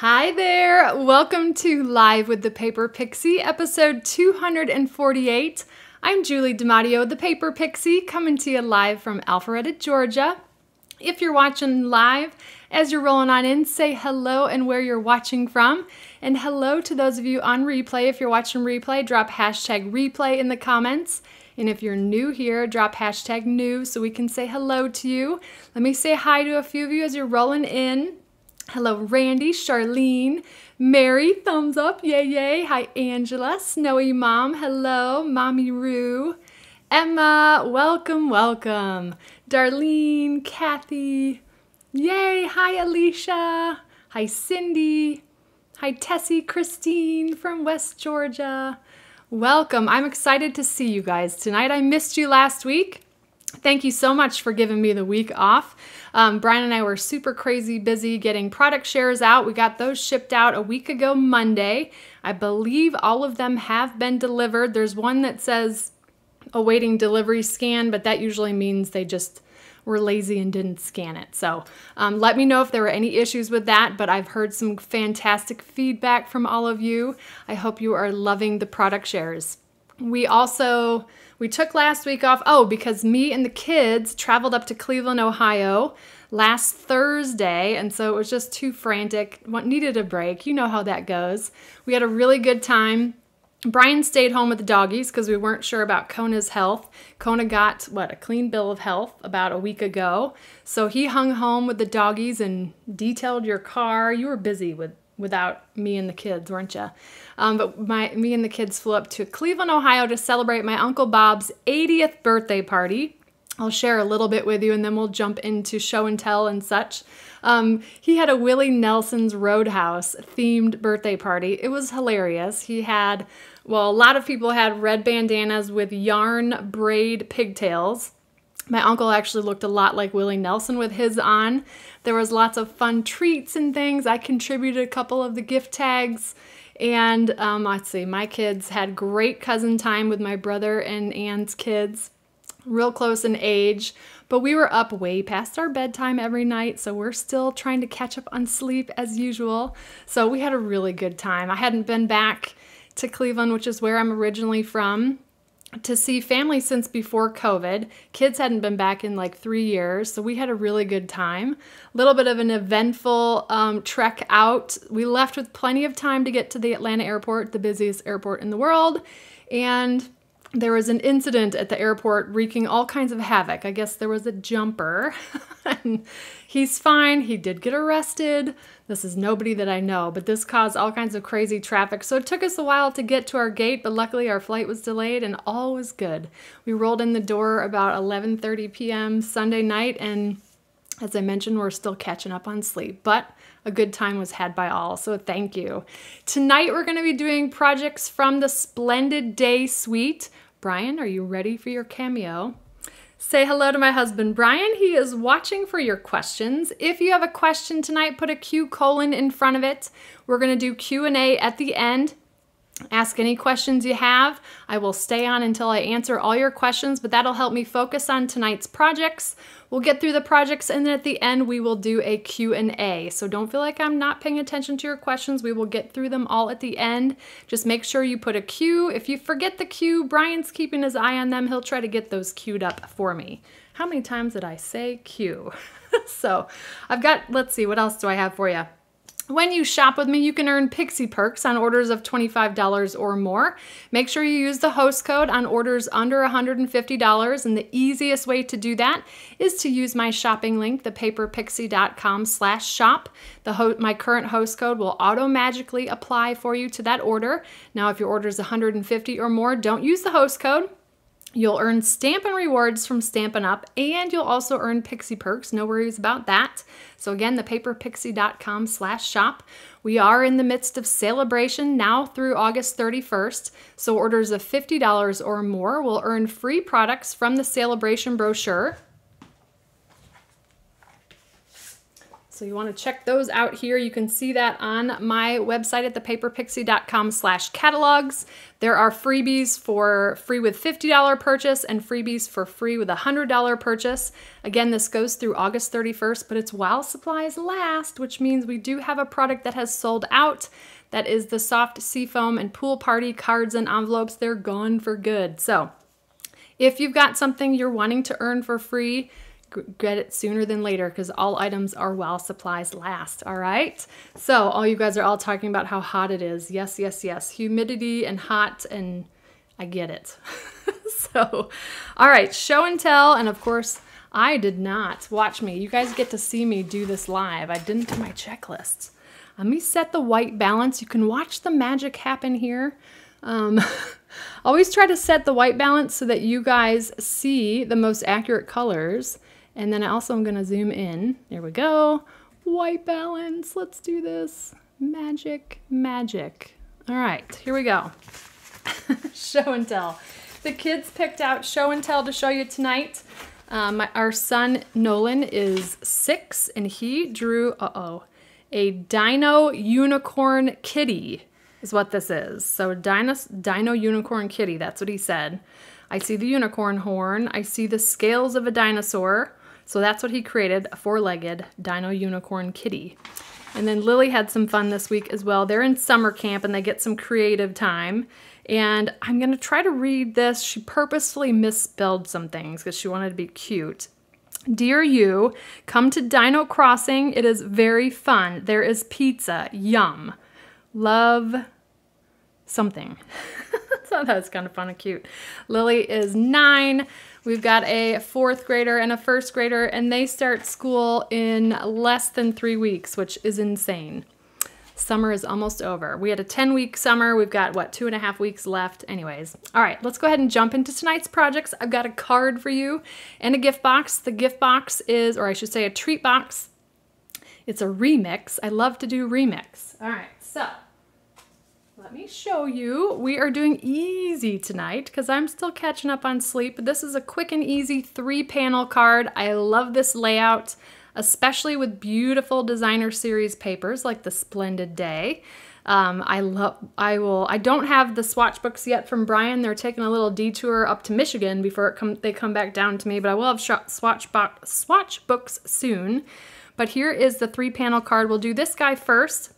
Hi there! Welcome to Live with the Paper Pixie, episode 248. I'm Julie DiMatteo, the Paper Pixie, coming to you live from Alpharetta, Georgia. If you're watching live, as you're rolling on in, say hello and where you're watching from. And hello to those of you on replay. If you're watching replay, drop hashtag replay in the comments. And if you're new here, drop hashtag new so we can say hello to you. Let me say hi to a few of you as you're rolling in. Hello, Randy, Charlene, Mary, thumbs up, yay, yay. Hi, Angela, Snowy Mom, hello, Mommy Roo, Emma, welcome, welcome. Darlene, Kathy, yay. Hi, Alicia. Hi, Cindy. Hi, Tessie, Christine from West Georgia. Welcome. I'm excited to see you guys tonight. I missed you last week. Thank you so much for giving me the week off. Um, Brian and I were super crazy busy getting product shares out. We got those shipped out a week ago Monday. I believe all of them have been delivered. There's one that says awaiting delivery scan, but that usually means they just were lazy and didn't scan it. So um, let me know if there were any issues with that, but I've heard some fantastic feedback from all of you. I hope you are loving the product shares. We also we took last week off, oh, because me and the kids traveled up to Cleveland, Ohio last Thursday, and so it was just too frantic. What needed a break. You know how that goes. We had a really good time. Brian stayed home with the doggies because we weren't sure about Kona's health. Kona got, what, a clean bill of health about a week ago. So he hung home with the doggies and detailed your car. You were busy with without me and the kids, weren't you? Um, but my me and the kids flew up to Cleveland, Ohio to celebrate my Uncle Bob's 80th birthday party. I'll share a little bit with you and then we'll jump into show and tell and such. Um, he had a Willie Nelson's Roadhouse themed birthday party. It was hilarious. He had, well, a lot of people had red bandanas with yarn braid pigtails. My uncle actually looked a lot like Willie Nelson with his on. There was lots of fun treats and things. I contributed a couple of the gift tags. And um, let's see, my kids had great cousin time with my brother and Anne's kids, real close in age. But we were up way past our bedtime every night, so we're still trying to catch up on sleep as usual. So we had a really good time. I hadn't been back to Cleveland, which is where I'm originally from, to see family since before COVID. Kids hadn't been back in like three years, so we had a really good time. A little bit of an eventful um, trek out. We left with plenty of time to get to the Atlanta airport, the busiest airport in the world, and there was an incident at the airport wreaking all kinds of havoc. I guess there was a jumper. and he's fine. He did get arrested. This is nobody that I know, but this caused all kinds of crazy traffic. So it took us a while to get to our gate, but luckily our flight was delayed and all was good. We rolled in the door about 11:30 p.m. Sunday night and as I mentioned, we're still catching up on sleep, but a good time was had by all, so thank you. Tonight we're going to be doing projects from the Splendid Day Suite. Brian, are you ready for your cameo? Say hello to my husband Brian. He is watching for your questions. If you have a question tonight, put a Q colon in front of it. We're going to do Q&A at the end. Ask any questions you have. I will stay on until I answer all your questions, but that'll help me focus on tonight's projects. We'll get through the projects and then at the end we will do a Q&A. So don't feel like I'm not paying attention to your questions. We will get through them all at the end. Just make sure you put a Q. If you forget the Q, Brian's keeping his eye on them. He'll try to get those queued up for me. How many times did I say Q? so I've got, let's see, what else do I have for you? When you shop with me, you can earn Pixie Perks on orders of $25 or more. Make sure you use the host code on orders under $150, and the easiest way to do that is to use my shopping link, thepaperpixie.com slash shop. The my current host code will auto-magically apply for you to that order. Now, if your order is 150 or more, don't use the host code. You'll earn Stampin' Rewards from Stampin' Up, and you'll also earn Pixie Perks. No worries about that. So again, thepaperpixie.com slash shop. We are in the midst of celebration now through August 31st. So orders of $50 or more will earn free products from the celebration brochure. So you want to check those out here. You can see that on my website at thepaperpixie.com slash catalogs. There are freebies for free with $50 purchase and freebies for free with a $100 purchase. Again, this goes through August 31st, but it's while supplies last, which means we do have a product that has sold out. That is the soft seafoam and pool party cards and envelopes. They're gone for good. So if you've got something you're wanting to earn for free, get it sooner than later because all items are while supplies last. All right. So, all you guys are all talking about how hot it is. Yes, yes, yes. Humidity and hot, and I get it. so, all right. Show and tell. And of course, I did not. Watch me. You guys get to see me do this live. I didn't do my checklists. Let me set the white balance. You can watch the magic happen here. Um, always try to set the white balance so that you guys see the most accurate colors. And then I also am to zoom in. There we go. White balance. Let's do this. Magic, magic. All right, here we go. show and tell. The kids picked out show and tell to show you tonight. Um, our son Nolan is six and he drew, uh-oh, a dino unicorn kitty is what this is. So dino, dino unicorn kitty, that's what he said. I see the unicorn horn. I see the scales of a dinosaur. So that's what he created, a four-legged dino unicorn kitty. And then Lily had some fun this week as well. They're in summer camp and they get some creative time. And I'm going to try to read this. She purposefully misspelled some things because she wanted to be cute. Dear you, come to Dino Crossing. It is very fun. There is pizza. Yum. Love something. so that was kind of fun and cute. Lily is nine. We've got a fourth grader and a first grader, and they start school in less than three weeks, which is insane. Summer is almost over. We had a 10 week summer. We've got, what, two and a half weeks left. Anyways, all right, let's go ahead and jump into tonight's projects. I've got a card for you and a gift box. The gift box is, or I should say, a treat box. It's a remix. I love to do remix. All right, so let me show you. We are doing easy tonight because I'm still catching up on sleep. This is a quick and easy three panel card. I love this layout, especially with beautiful designer series papers like the Splendid Day. Um, I love, I will, I don't have the swatch books yet from Brian. They're taking a little detour up to Michigan before it come, they come back down to me, but I will have swatch, swatch books soon. But here is the three panel card. We'll do this guy first.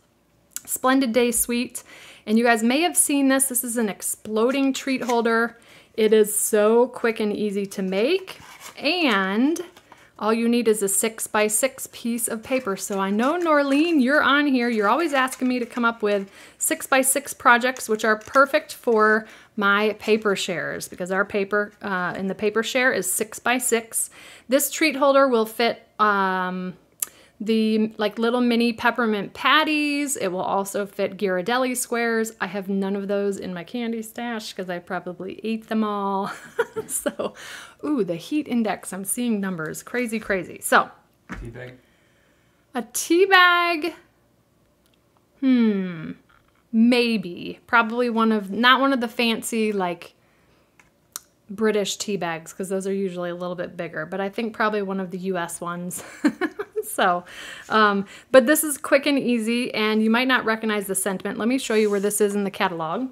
Splendid Day Suite. And you guys may have seen this. This is an exploding treat holder. It is so quick and easy to make. And all you need is a six by six piece of paper. So I know Norlene, you're on here. You're always asking me to come up with six by six projects, which are perfect for my paper shares because our paper uh, in the paper share is six by six. This treat holder will fit um, the like little mini peppermint patties. It will also fit Ghirardelli squares. I have none of those in my candy stash because I probably ate them all. so, ooh, the heat index, I'm seeing numbers. Crazy, crazy. So, tea bag. A tea bag. Hmm. Maybe. Probably one of, not one of the fancy like British tea bags because those are usually a little bit bigger, but I think probably one of the US ones. so, um, but this is quick and easy and you might not recognize the sentiment. Let me show you where this is in the catalog.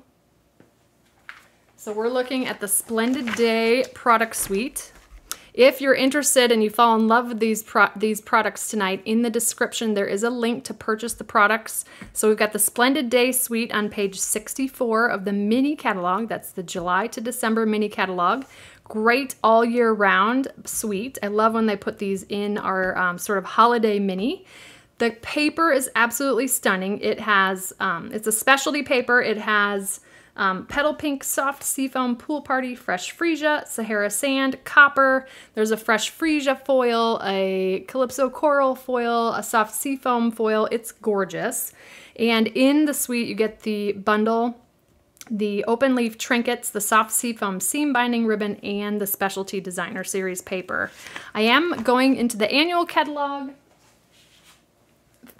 So we're looking at the Splendid Day product suite. If you're interested and you fall in love with these pro these products tonight, in the description there is a link to purchase the products. So we've got the Splendid Day suite on page 64 of the mini catalog. That's the July to December mini catalog. Great all year round suite. I love when they put these in our um, sort of holiday mini. The paper is absolutely stunning. It has, um, it's a specialty paper. It has um, Petal Pink Soft Seafoam Pool Party Fresh Freesia, Sahara Sand, Copper. There's a Fresh Freesia foil, a Calypso Coral foil, a Soft Seafoam foil. It's gorgeous. And in the suite, you get the bundle the open leaf trinkets, the soft seafoam seam binding ribbon, and the specialty designer series paper. I am going into the annual catalog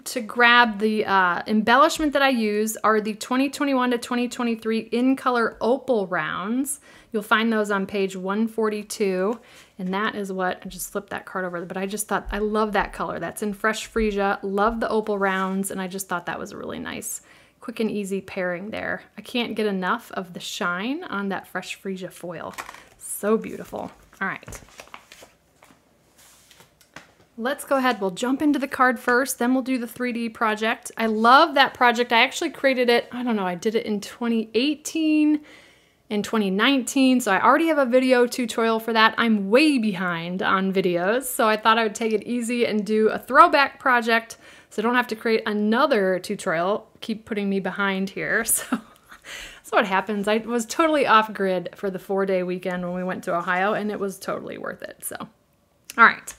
to grab the uh, embellishment that I use are the 2021 to 2023 in color opal rounds. You'll find those on page 142. And that is what, I just flipped that card over, but I just thought, I love that color. That's in Fresh Freesia. Love the opal rounds. And I just thought that was a really nice, quick and easy pairing there. I can't get enough of the shine on that Fresh Freesia foil. So beautiful. All right. Let's go ahead, we'll jump into the card first, then we'll do the 3D project. I love that project. I actually created it, I don't know, I did it in 2018 in 2019, so I already have a video tutorial for that. I'm way behind on videos, so I thought I would take it easy and do a throwback project so I don't have to create another tutorial. Keep putting me behind here, so that's what happens. I was totally off grid for the four day weekend when we went to Ohio, and it was totally worth it, so. All right.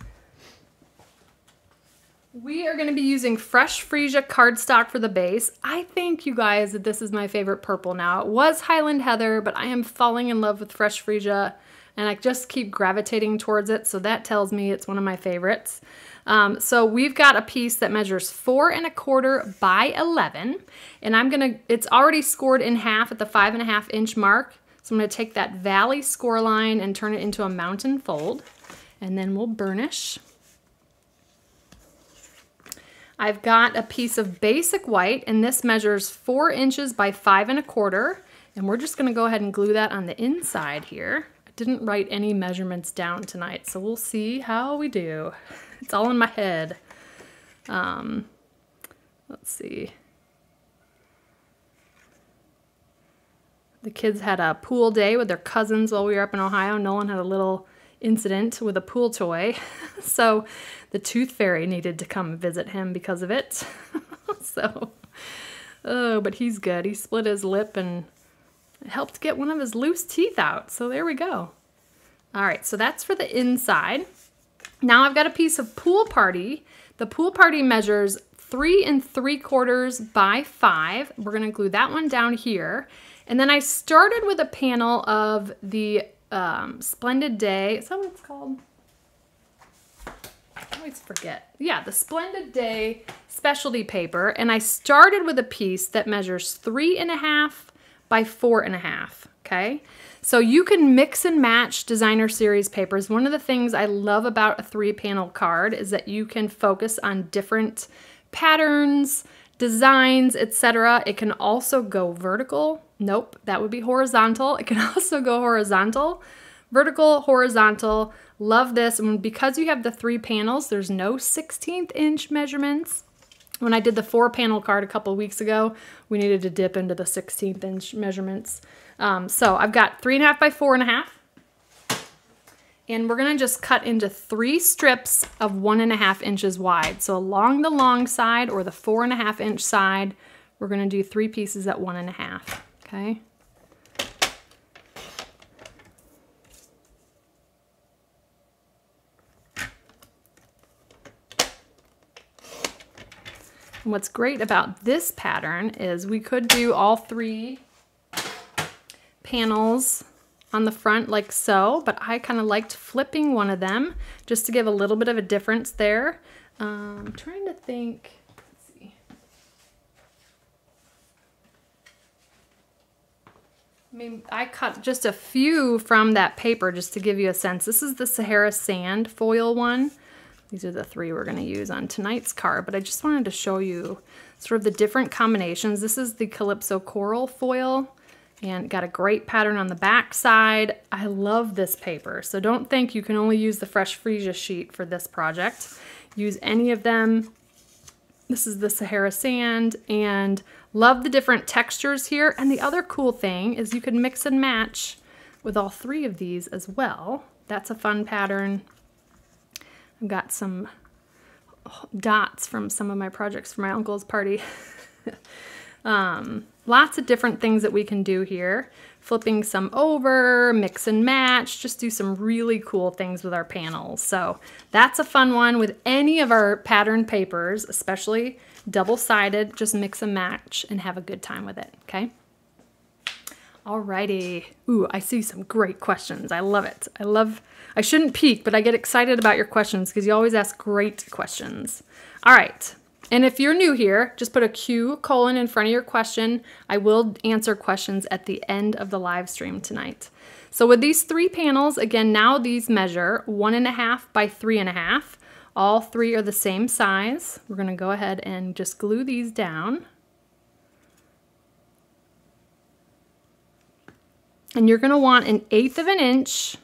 We are going to be using Fresh Freesia cardstock for the base. I think, you guys, that this is my favorite purple now. It was Highland Heather, but I am falling in love with Fresh Freesia, and I just keep gravitating towards it, so that tells me it's one of my favorites. Um, so we've got a piece that measures four and a quarter by 11, and I'm going to, it's already scored in half at the five and a half inch mark, so I'm going to take that valley score line and turn it into a mountain fold, and then we'll burnish. I've got a piece of basic white and this measures four inches by five and a quarter. And we're just gonna go ahead and glue that on the inside here. I didn't write any measurements down tonight, so we'll see how we do. It's all in my head. Um, let's see. The kids had a pool day with their cousins while we were up in Ohio. Nolan had a little incident with a pool toy. so the tooth fairy needed to come visit him because of it. so, oh, but he's good. He split his lip and helped get one of his loose teeth out. So there we go. All right, so that's for the inside. Now I've got a piece of pool party. The pool party measures three and three quarters by five. We're gonna glue that one down here. And then I started with a panel of the um, Splendid Day. Is that what it's called? I always forget. Yeah, the Splendid Day specialty paper. And I started with a piece that measures three and a half by four and a half. Okay. So you can mix and match designer series papers. One of the things I love about a three panel card is that you can focus on different patterns, designs, etc. It can also go vertical. Nope, that would be horizontal. It can also go horizontal, vertical, horizontal. Love this. And because you have the three panels, there's no 16th inch measurements. When I did the four panel card a couple weeks ago, we needed to dip into the 16th inch measurements. Um, so I've got three and a half by four and a half. And we're gonna just cut into three strips of one and a half inches wide. So along the long side or the four and a half inch side, we're gonna do three pieces at one and a half, okay? And what's great about this pattern is we could do all three panels on the front like so, but I kind of liked flipping one of them just to give a little bit of a difference there. Um, I'm trying to think. I mean, I cut just a few from that paper just to give you a sense. This is the Sahara Sand foil one. These are the three we're gonna use on tonight's card, but I just wanted to show you sort of the different combinations. This is the Calypso Coral foil and got a great pattern on the back side. I love this paper, so don't think you can only use the Fresh Freesia sheet for this project. Use any of them. This is the Sahara Sand, and love the different textures here. And the other cool thing is you can mix and match with all three of these as well. That's a fun pattern. I've got some dots from some of my projects for my uncle's party. um, lots of different things that we can do here. Flipping some over, mix and match, just do some really cool things with our panels. So that's a fun one with any of our pattern papers, especially double-sided, just mix and match and have a good time with it, okay? Alrighty. Ooh, I see some great questions. I love it. I love, I shouldn't peek, but I get excited about your questions because you always ask great questions. All right. and if you're new here, just put a Q colon in front of your question. I will answer questions at the end of the live stream tonight. So with these three panels, again, now these measure one and a half by three and a half. All three are the same size. We're gonna go ahead and just glue these down. And you're gonna want an eighth of an inch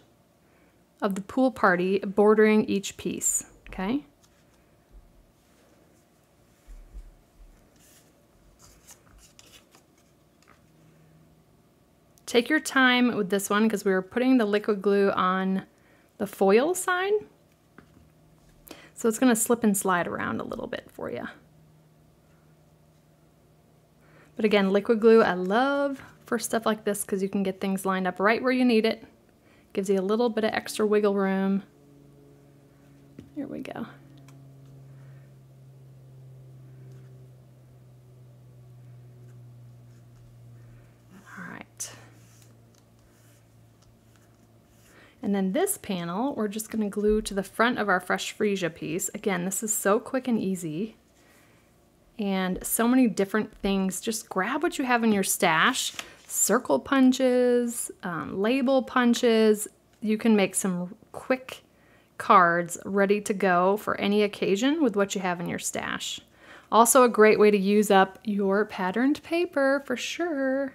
of the pool party bordering each piece, okay? Take your time with this one because we were putting the liquid glue on the foil side. So it's gonna slip and slide around a little bit for you. But again, liquid glue I love for stuff like this because you can get things lined up right where you need it. Gives you a little bit of extra wiggle room. There we go. And then this panel, we're just gonna glue to the front of our fresh freesia piece. Again, this is so quick and easy. And so many different things. Just grab what you have in your stash. Circle punches, um, label punches. You can make some quick cards ready to go for any occasion with what you have in your stash. Also a great way to use up your patterned paper for sure.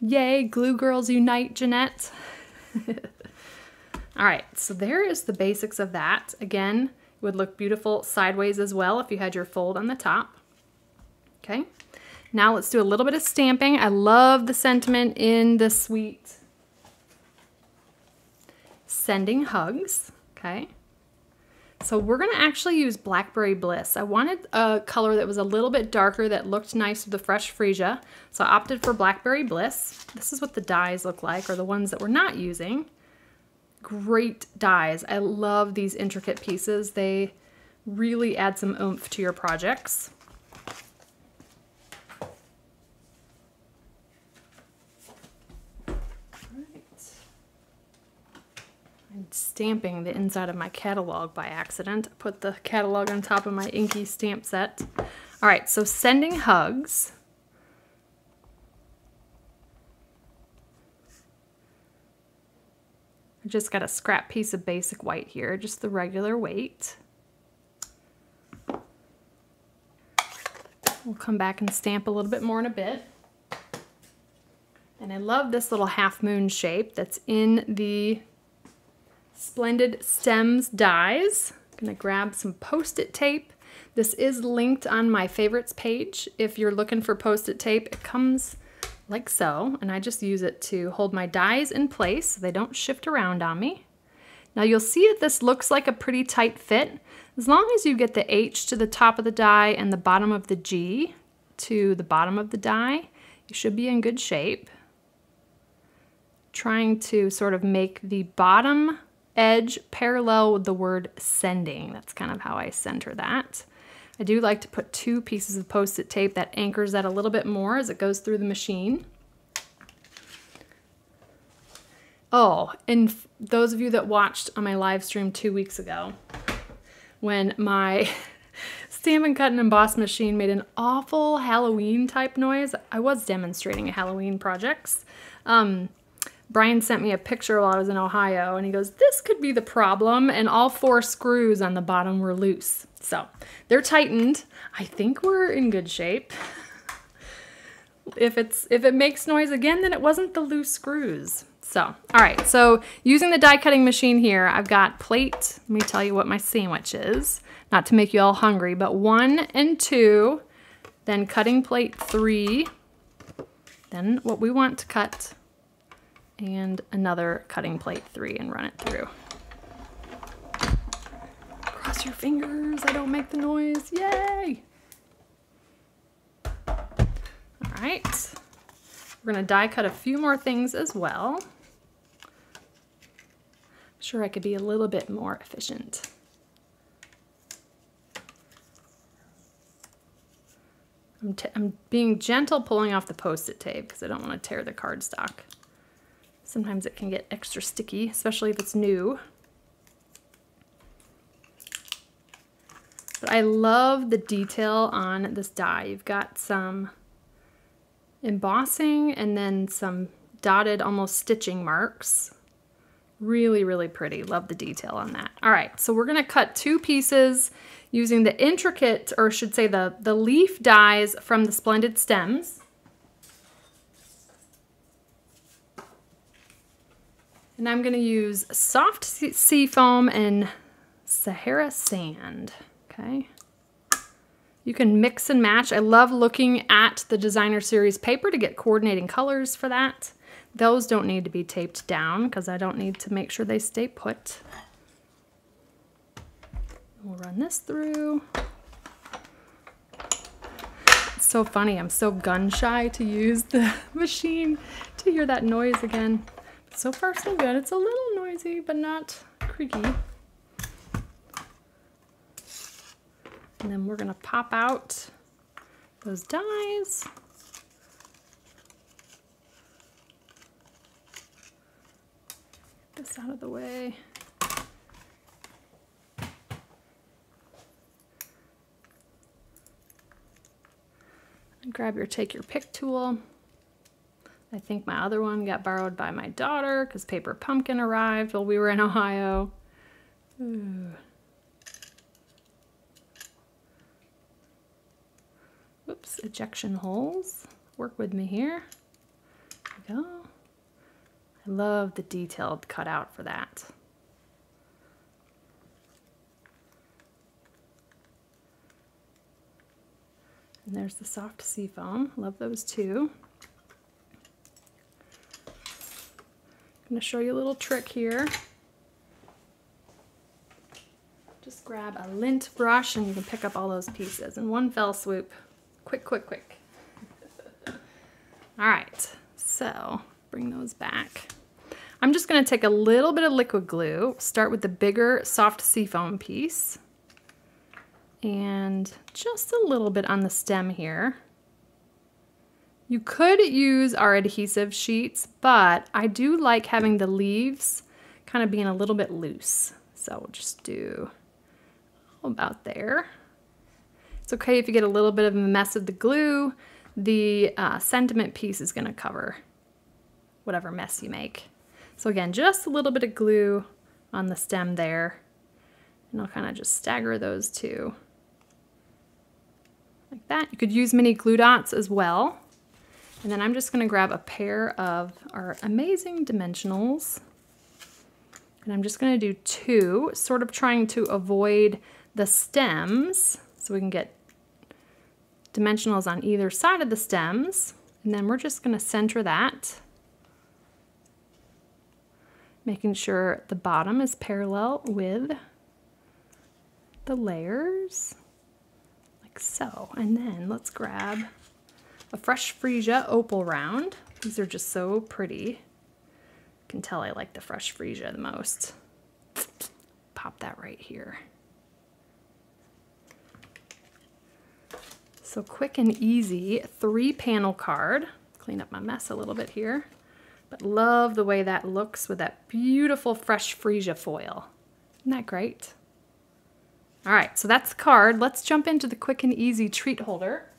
Yay, Glue Girls Unite, Jeanette. All right, so there is the basics of that. Again, it would look beautiful sideways as well if you had your fold on the top. Okay, now let's do a little bit of stamping. I love the sentiment in the suite. Sending hugs, okay. So we're gonna actually use Blackberry Bliss. I wanted a color that was a little bit darker that looked nice with the fresh freesia. So I opted for Blackberry Bliss. This is what the dies look like, or the ones that we're not using great dies. I love these intricate pieces. They really add some oomph to your projects. I'm stamping the inside of my catalog by accident. I put the catalog on top of my inky stamp set. All right, so sending hugs. I just got a scrap piece of basic white here, just the regular weight. We'll come back and stamp a little bit more in a bit. And I love this little half moon shape that's in the Splendid Stems dies. I'm gonna grab some post-it tape. This is linked on my favorites page. If you're looking for post-it tape, it comes like so, and I just use it to hold my dies in place so they don't shift around on me. Now you'll see that this looks like a pretty tight fit. As long as you get the H to the top of the die and the bottom of the G to the bottom of the die, you should be in good shape. Trying to sort of make the bottom edge parallel with the word sending. That's kind of how I center that. I do like to put two pieces of post-it tape that anchors that a little bit more as it goes through the machine. Oh, and those of you that watched on my live stream two weeks ago, when my Stamp Cut and Emboss machine made an awful Halloween type noise, I was demonstrating a Halloween projects. Um, Brian sent me a picture while I was in Ohio and he goes, this could be the problem. And all four screws on the bottom were loose. So they're tightened. I think we're in good shape. if it's if it makes noise again, then it wasn't the loose screws. So, all right, so using the die cutting machine here, I've got plate, let me tell you what my sandwich is, not to make you all hungry, but one and two, then cutting plate three, then what we want to cut, and another cutting plate three and run it through. Cross your fingers, I don't make the noise, yay! All right, we're gonna die cut a few more things as well. I'm sure I could be a little bit more efficient. I'm, I'm being gentle pulling off the post-it tape because I don't want to tear the cardstock. Sometimes it can get extra sticky, especially if it's new. But I love the detail on this die. You've got some embossing and then some dotted almost stitching marks. Really, really pretty. Love the detail on that. All right, so we're gonna cut two pieces using the intricate, or should say the, the leaf dies from the Splendid Stems. And I'm gonna use soft sea foam and Sahara sand, okay? You can mix and match. I love looking at the designer series paper to get coordinating colors for that. Those don't need to be taped down because I don't need to make sure they stay put. We'll run this through. It's so funny. I'm so gun shy to use the machine to hear that noise again. So far so good. It's a little noisy, but not creaky. And then we're gonna pop out those dies. Get this out of the way. grab your take your pick tool. I think my other one got borrowed by my daughter because paper pumpkin arrived while we were in Ohio. Ooh. Oops, ejection holes. Work with me here. There we go. I love the detailed cutout for that. And there's the soft sea foam. Love those too. Going to show you a little trick here. Just grab a lint brush and you can pick up all those pieces in one fell swoop. Quick, quick, quick. all right, so bring those back. I'm just going to take a little bit of liquid glue, start with the bigger soft seafoam piece and just a little bit on the stem here. You could use our adhesive sheets, but I do like having the leaves kind of being a little bit loose. So we'll just do about there. It's okay if you get a little bit of a mess of the glue. The uh, sentiment piece is gonna cover whatever mess you make. So again, just a little bit of glue on the stem there. And I'll kind of just stagger those two like that. You could use mini glue dots as well. And then I'm just gonna grab a pair of our amazing dimensionals. And I'm just gonna do two, sort of trying to avoid the stems so we can get dimensionals on either side of the stems. And then we're just gonna center that, making sure the bottom is parallel with the layers like so. And then let's grab a fresh freesia opal round. These are just so pretty. You can tell I like the fresh freesia the most. Pop that right here. So quick and easy, three panel card. Clean up my mess a little bit here. But love the way that looks with that beautiful fresh freesia foil. Isn't that great? All right, so that's the card. Let's jump into the quick and easy treat holder.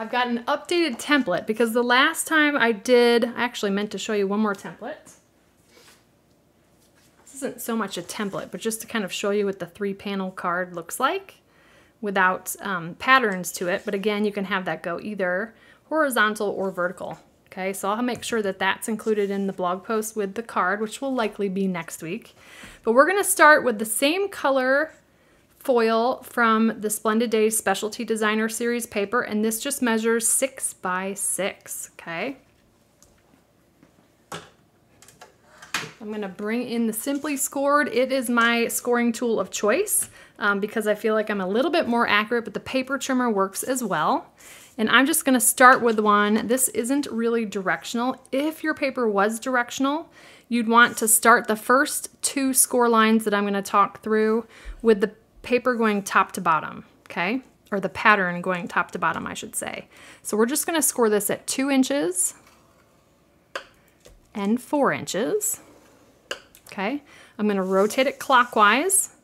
I've got an updated template because the last time I did, I actually meant to show you one more template. This isn't so much a template, but just to kind of show you what the three panel card looks like without um, patterns to it. But again, you can have that go either horizontal or vertical. Okay, so I'll make sure that that's included in the blog post with the card, which will likely be next week. But we're gonna start with the same color foil from the Splendid Days Specialty Designer Series paper, and this just measures six by six, okay? I'm gonna bring in the Simply Scored. It is my scoring tool of choice um, because I feel like I'm a little bit more accurate, but the paper trimmer works as well. And I'm just gonna start with one. This isn't really directional. If your paper was directional, you'd want to start the first two score lines that I'm gonna talk through with the paper going top to bottom, okay? Or the pattern going top to bottom, I should say. So we're just gonna score this at two inches and four inches, okay? I'm gonna rotate it clockwise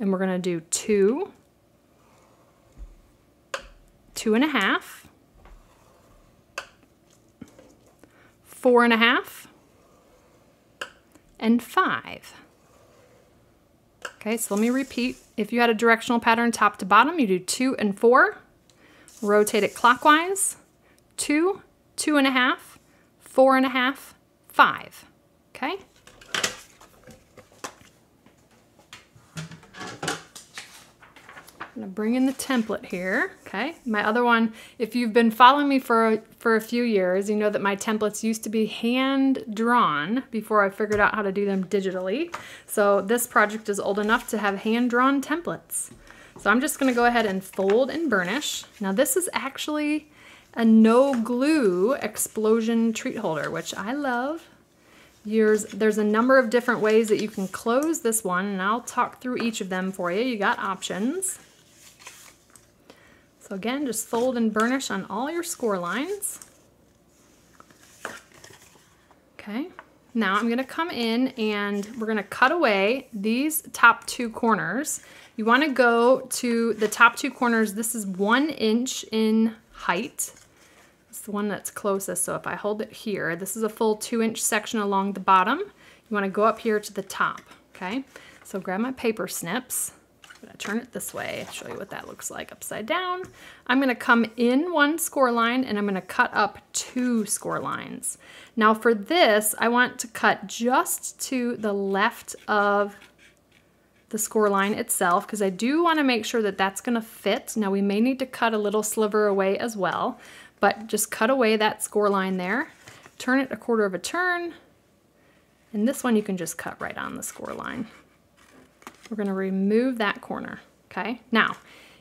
and we're gonna do two, two and a half, four and a half, and five. Okay, so let me repeat. If you had a directional pattern top to bottom, you do two and four, rotate it clockwise, two, two and a half, four and a half, five. Okay? I'm gonna bring in the template here, okay? My other one, if you've been following me for a, for a few years, you know that my templates used to be hand drawn before I figured out how to do them digitally. So this project is old enough to have hand drawn templates. So I'm just gonna go ahead and fold and burnish. Now this is actually a no glue explosion treat holder, which I love. There's, there's a number of different ways that you can close this one, and I'll talk through each of them for you. You got options. So again, just fold and burnish on all your score lines. Okay, now I'm gonna come in and we're gonna cut away these top two corners. You wanna go to the top two corners. This is one inch in height. It's the one that's closest. So if I hold it here, this is a full two inch section along the bottom. You wanna go up here to the top, okay? So grab my paper snips. I'm gonna turn it this way, show you what that looks like upside down. I'm gonna come in one score line and I'm gonna cut up two score lines. Now for this, I want to cut just to the left of the score line itself because I do want to make sure that that's going to fit. Now we may need to cut a little sliver away as well, but just cut away that score line there, turn it a quarter of a turn, and this one you can just cut right on the score line. We're gonna remove that corner, okay? Now,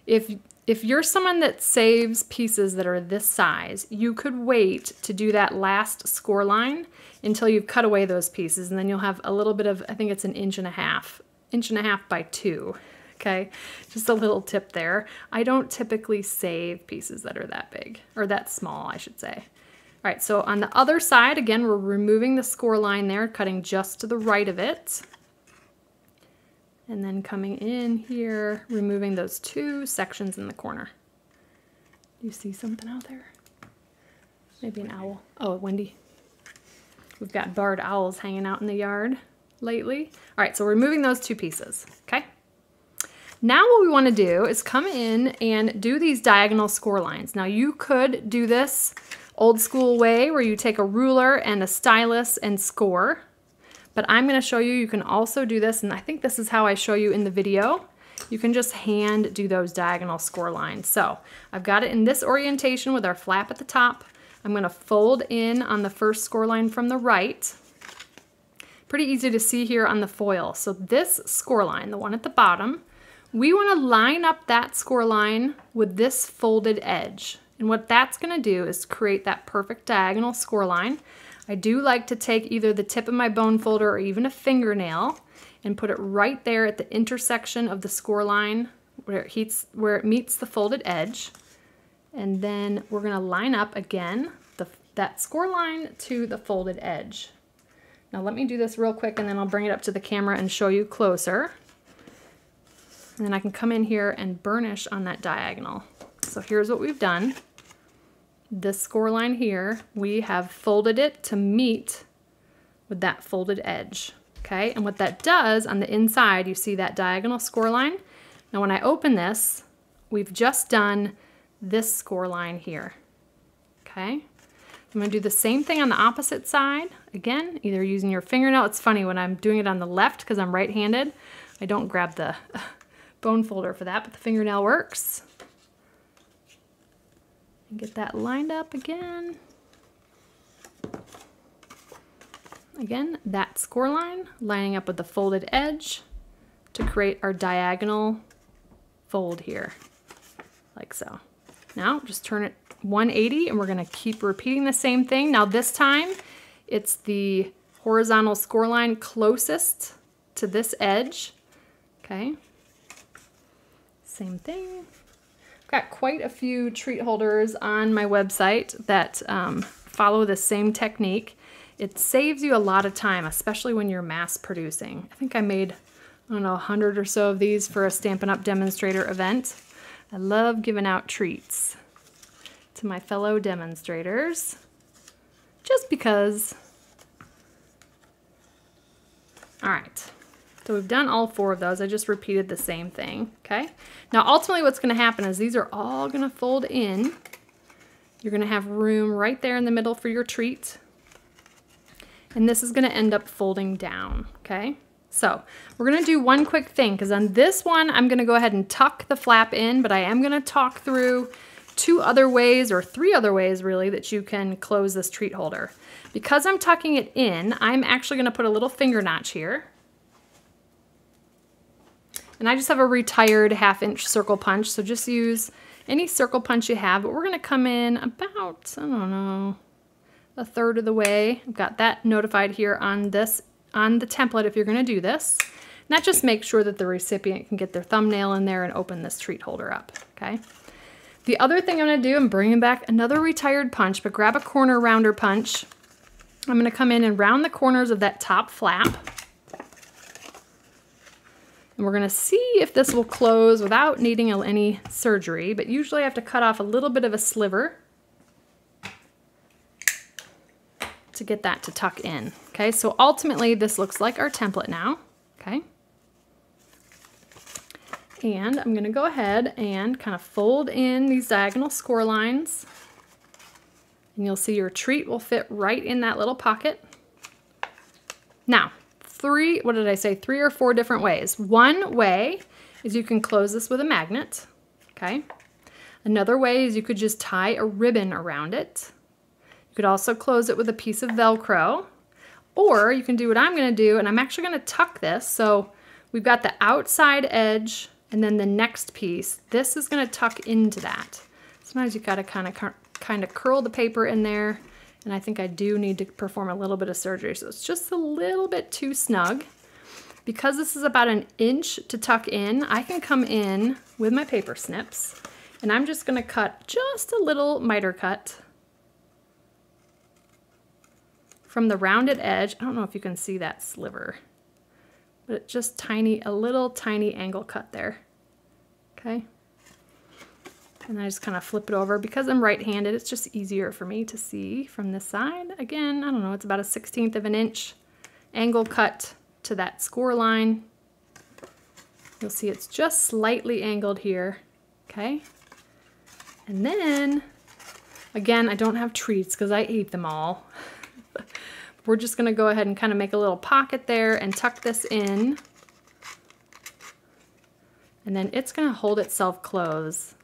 if, if you're someone that saves pieces that are this size, you could wait to do that last score line until you've cut away those pieces, and then you'll have a little bit of, I think it's an inch and a half, inch and a half by two, okay? Just a little tip there. I don't typically save pieces that are that big, or that small, I should say. All right, so on the other side, again, we're removing the score line there, cutting just to the right of it. And then coming in here, removing those two sections in the corner. You see something out there? Maybe an owl. Oh, Wendy. We've got barred owls hanging out in the yard lately. All right, so we're removing those two pieces, okay? Now what we wanna do is come in and do these diagonal score lines. Now you could do this old school way where you take a ruler and a stylus and score. But I'm gonna show you, you can also do this, and I think this is how I show you in the video. You can just hand do those diagonal score lines. So I've got it in this orientation with our flap at the top. I'm gonna fold in on the first score line from the right. Pretty easy to see here on the foil. So this score line, the one at the bottom, we wanna line up that score line with this folded edge. And what that's gonna do is create that perfect diagonal score line. I do like to take either the tip of my bone folder or even a fingernail and put it right there at the intersection of the score line where it, heats, where it meets the folded edge. And then we're gonna line up again the, that score line to the folded edge. Now let me do this real quick and then I'll bring it up to the camera and show you closer. And then I can come in here and burnish on that diagonal. So here's what we've done this score line here, we have folded it to meet with that folded edge. Okay, and what that does on the inside, you see that diagonal score line. Now when I open this, we've just done this score line here. Okay, I'm gonna do the same thing on the opposite side. Again, either using your fingernail. It's funny when I'm doing it on the left because I'm right-handed, I don't grab the bone folder for that, but the fingernail works. And get that lined up again. Again, that score line lining up with the folded edge to create our diagonal fold here, like so. Now just turn it 180 and we're gonna keep repeating the same thing. Now this time it's the horizontal score line closest to this edge, okay? Same thing got quite a few treat holders on my website that um, follow the same technique. It saves you a lot of time, especially when you're mass producing. I think I made, I don't know, 100 or so of these for a Stampin' Up! demonstrator event. I love giving out treats. to my fellow demonstrators, just because. All right, so we've done all four of those. I just repeated the same thing, okay? Now ultimately what's gonna happen is these are all gonna fold in. You're gonna have room right there in the middle for your treat. And this is gonna end up folding down, okay? So we're gonna do one quick thing because on this one, I'm gonna go ahead and tuck the flap in, but I am gonna talk through two other ways or three other ways really that you can close this treat holder. Because I'm tucking it in, I'm actually gonna put a little finger notch here. And I just have a retired half inch circle punch, so just use any circle punch you have, but we're gonna come in about, I don't know, a third of the way. I've got that notified here on this on the template if you're going to do this. And that just makes sure that the recipient can get their thumbnail in there and open this treat holder up, okay? The other thing I'm going to do, I'm bringing back another retired punch, but grab a corner rounder punch. I'm going to come in and round the corners of that top flap. And we're going to see if this will close without needing any surgery, but usually I have to cut off a little bit of a sliver to get that to tuck in. Okay, so ultimately this looks like our template now, okay? And I'm gonna go ahead and kind of fold in these diagonal score lines. And you'll see your treat will fit right in that little pocket. Now, three, what did I say? Three or four different ways. One way is you can close this with a magnet, okay? Another way is you could just tie a ribbon around it You could also close it with a piece of Velcro. Or you can do what I'm going to do, and I'm actually going to tuck this. So we've got the outside edge and then the next piece. This is going to tuck into that. Sometimes you got to kind of kind of curl the paper in there. And I think I do need to perform a little bit of surgery. So it's just a little bit too snug. Because this is about an inch to tuck in, I can come in with my paper snips and I'm just gonna cut just a little miter cut from the rounded edge, I don't know if you can see that sliver, but just tiny, a little tiny angle cut there. Okay. And I just kind of flip it over. Because I'm right-handed, it's just easier for me to see from this side. Again, I don't know, it's about a 16th of an inch angle cut to that score line. You'll see it's just slightly angled here, okay? And then, again, I don't have treats because I ate them all. We're just gonna go ahead and kind of make a little pocket there and tuck this in. And then it's gonna hold itself closed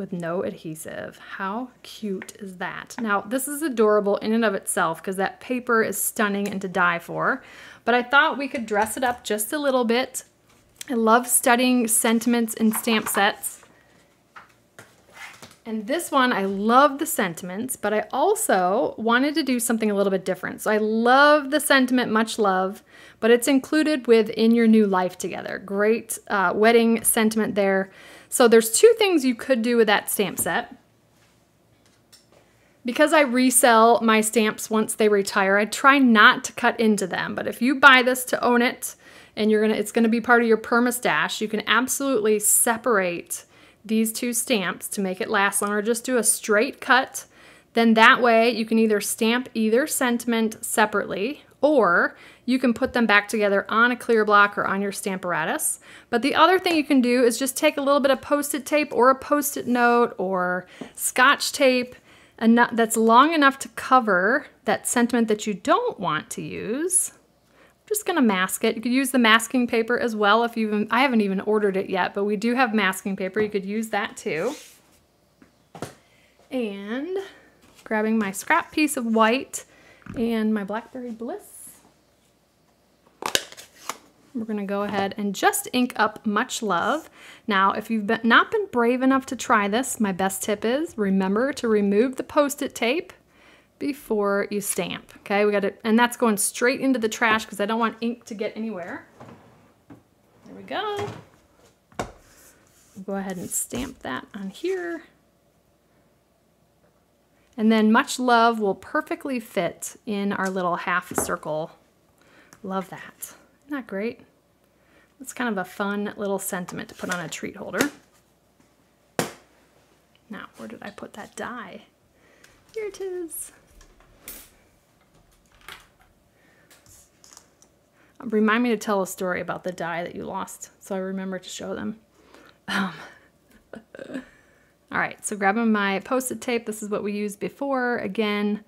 with no adhesive. How cute is that? Now, this is adorable in and of itself because that paper is stunning and to die for, but I thought we could dress it up just a little bit. I love studying sentiments in stamp sets. And this one, I love the sentiments, but I also wanted to do something a little bit different. So I love the sentiment, much love, but it's included with In Your New Life Together. Great uh, wedding sentiment there. So there's two things you could do with that stamp set. Because I resell my stamps once they retire, I try not to cut into them. But if you buy this to own it and you're gonna, it's gonna be part of your perma stash, you can absolutely separate these two stamps to make it last longer. Just do a straight cut. Then that way you can either stamp either sentiment separately or you can put them back together on a clear block or on your Stamparatus. But the other thing you can do is just take a little bit of post-it tape or a post-it note or scotch tape that's long enough to cover that sentiment that you don't want to use I'm just gonna mask it. You could use the masking paper as well if you I haven't even ordered it yet, but we do have masking paper. You could use that too. And grabbing my scrap piece of white and my Blackberry Bliss. We're gonna go ahead and just ink up Much Love. Now, if you've been, not been brave enough to try this, my best tip is remember to remove the post-it tape before you stamp. Okay, we got it, and that's going straight into the trash because I don't want ink to get anywhere. There we go. We'll go ahead and stamp that on here. And then much love will perfectly fit in our little half circle. Love that. That great? It's kind of a fun little sentiment to put on a treat holder. Now, where did I put that die? Here it is. Remind me to tell a story about the die that you lost so I remember to show them. Um, all right, so grabbing my post-it tape, this is what we used before. Again,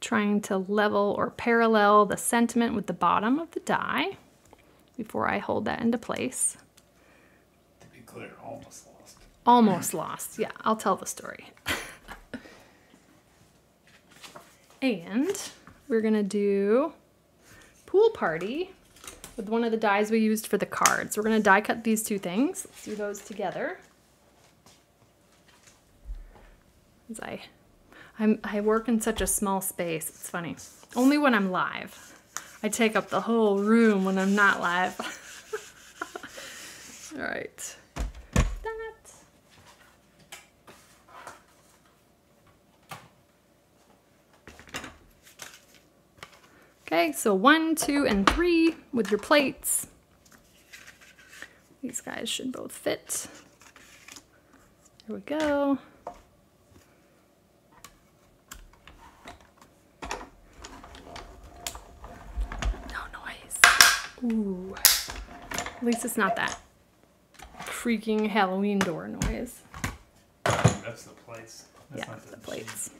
trying to level or parallel the sentiment with the bottom of the die before I hold that into place. To be clear, almost lost. Almost lost. Yeah, I'll tell the story. and we're going to do pool party with one of the dies we used for the cards. We're going to die cut these two things. Let's do those together. As I, I'm, I work in such a small space. It's funny. Only when I'm live. I take up the whole room when I'm not live. All right. Okay, so one, two, and three with your plates. These guys should both fit. There we go. No noise. Ooh. At least it's not that freaking Halloween door noise. That's the plates. That's yeah, not the machine. plates.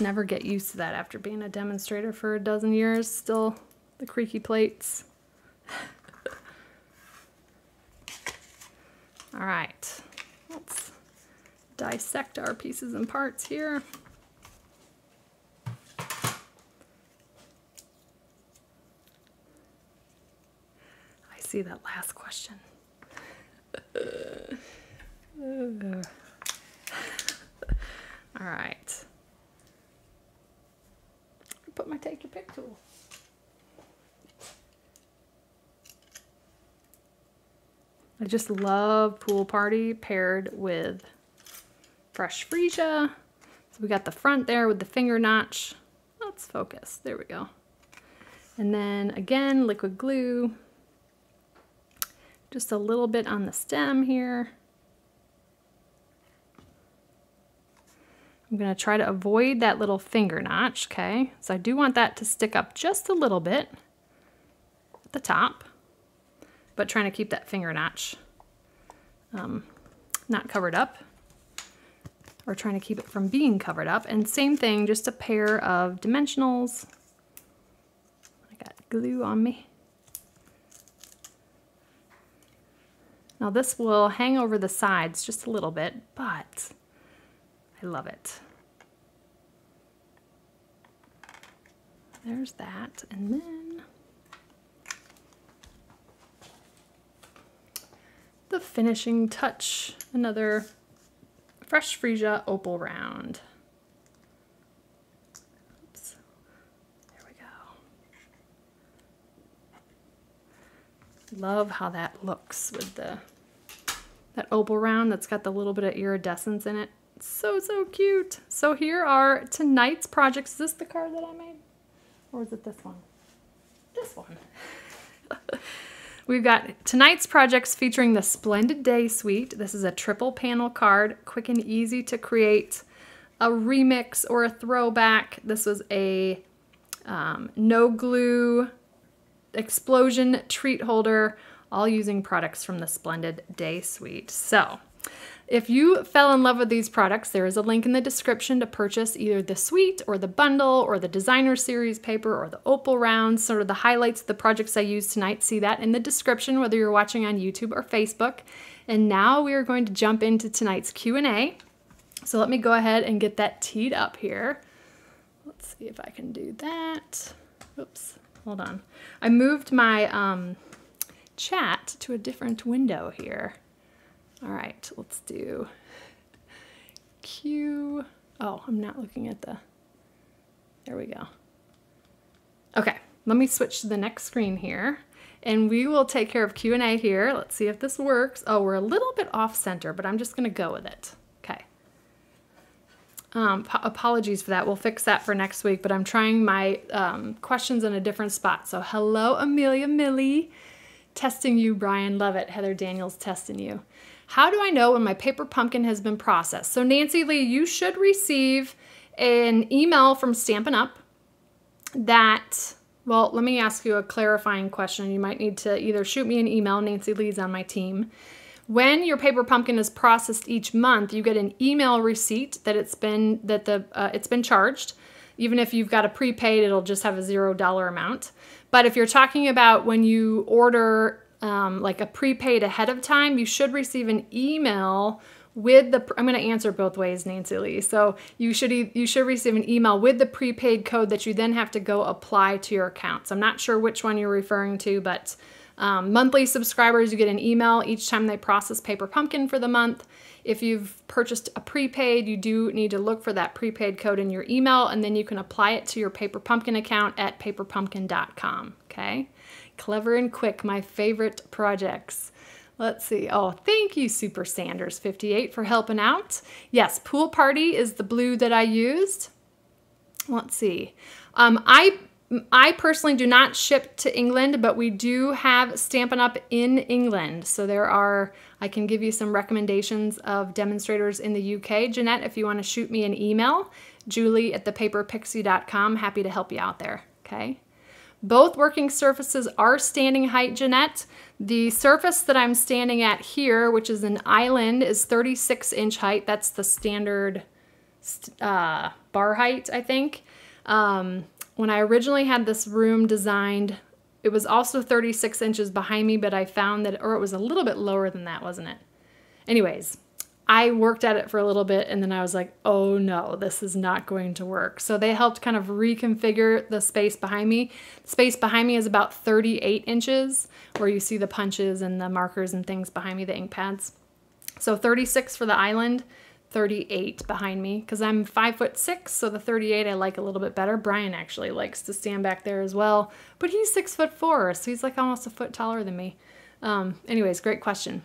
Never get used to that after being a demonstrator for a dozen years. Still the creaky plates. All right, let's dissect our pieces and parts here. See that last question. All right. Put my take your pick tool. I just love pool party paired with fresh freesia. So we got the front there with the finger notch. Let's focus. There we go. And then again, liquid glue. Just a little bit on the stem here. I'm to try to avoid that little finger notch, okay? So I do want that to stick up just a little bit at the top, but trying to keep that finger notch um, not covered up or trying to keep it from being covered up. And same thing, just a pair of dimensionals. I got glue on me. Now this will hang over the sides just a little bit, but I love it. There's that. And then the finishing touch, another Fresh Freesia Opal Round. Oops. There we go. Love how that looks with the that opal round that's got the little bit of iridescence in it. So, so cute. So here are tonight's projects. Is this the card that I made? Or is it this one? This one. We've got tonight's projects featuring the Splendid Day Suite. This is a triple panel card, quick and easy to create. A remix or a throwback. This was a um, no glue explosion treat holder, all using products from the Splendid Day Suite. So if you fell in love with these products, there is a link in the description to purchase either the suite or the bundle or the designer series paper or the opal rounds, sort of the highlights of the projects I used tonight. See that in the description, whether you're watching on YouTube or Facebook. And now we are going to jump into tonight's Q&A. So let me go ahead and get that teed up here. Let's see if I can do that. Oops, hold on. I moved my um, chat to a different window here. All right, let's do Q. Oh, I'm not looking at the, there we go. Okay, let me switch to the next screen here and we will take care of Q&A here. Let's see if this works. Oh, we're a little bit off center, but I'm just gonna go with it. Okay. Um, apologies for that. We'll fix that for next week, but I'm trying my um, questions in a different spot. So hello, Amelia Millie. Testing you, Brian. Love it. Heather Daniels testing you. How do I know when my paper pumpkin has been processed? So, Nancy Lee, you should receive an email from Stampin' Up! that, well, let me ask you a clarifying question. You might need to either shoot me an email, Nancy Lee's on my team. When your paper pumpkin is processed each month, you get an email receipt that it's been that the uh, it's been charged. Even if you've got a prepaid, it'll just have a zero dollar amount. But if you're talking about when you order um, like a prepaid ahead of time, you should receive an email with the I'm going to answer both ways Nancy Lee. So you should you should receive an email with the prepaid code that you then have to go apply to your account. So I'm not sure which one you're referring to, but um, monthly subscribers you get an email each time they process Paper Pumpkin for the month. If you've purchased a prepaid, you do need to look for that prepaid code in your email and then you can apply it to your Paper Pumpkin account at paperpumpkin.com. Okay? Clever and quick, my favorite projects. Let's see. Oh, thank you, Super Sanders 58 for helping out. Yes, Pool Party is the blue that I used. Let's see. Um, I I personally do not ship to England, but we do have Stampin' Up! in England. So there are, I can give you some recommendations of demonstrators in the UK. Jeanette, if you want to shoot me an email, julie at thepaperpixie.com. Happy to help you out there, okay? Both working surfaces are standing height, Jeanette. The surface that I'm standing at here, which is an island, is 36 inch height. That's the standard uh, bar height, I think. Um, when I originally had this room designed, it was also 36 inches behind me, but I found that, or it was a little bit lower than that, wasn't it? Anyways, I worked at it for a little bit and then I was like, oh no, this is not going to work. So they helped kind of reconfigure the space behind me. The space behind me is about 38 inches, where you see the punches and the markers and things behind me, the ink pads. So 36 for the island, 38 behind me, because I'm five foot six, so the 38 I like a little bit better. Brian actually likes to stand back there as well, but he's six foot four, so he's like almost a foot taller than me. Um, anyways, great question.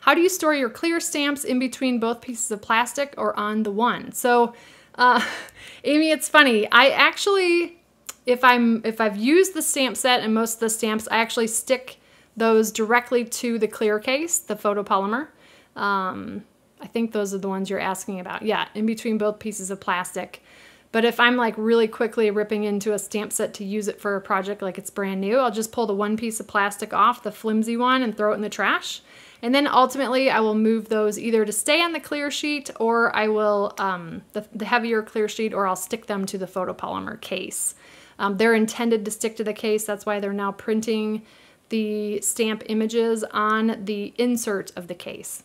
How do you store your clear stamps in between both pieces of plastic or on the one? So, uh, Amy, it's funny. I actually, if I'm if I've used the stamp set and most of the stamps, I actually stick those directly to the clear case, the photopolymer. Um, I think those are the ones you're asking about. Yeah, in between both pieces of plastic. But if I'm like really quickly ripping into a stamp set to use it for a project like it's brand new, I'll just pull the one piece of plastic off, the flimsy one, and throw it in the trash. And then ultimately I will move those either to stay on the clear sheet or I will, um, the, the, heavier clear sheet, or I'll stick them to the photopolymer case. Um, they're intended to stick to the case. That's why they're now printing the stamp images on the insert of the case.